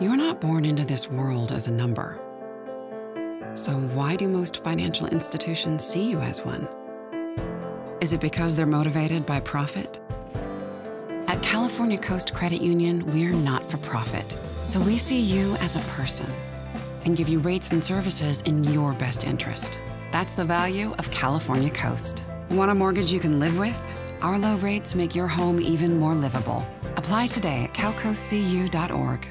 You're not born into this world as a number. So, why do most financial institutions see you as one? Is it because they're motivated by profit? At California Coast Credit Union, we're not for profit. So, we see you as a person and give you rates and services in your best interest. That's the value of California Coast. Want a mortgage you can live with? Our low rates make your home even more livable. Apply today at calcoastcu.org.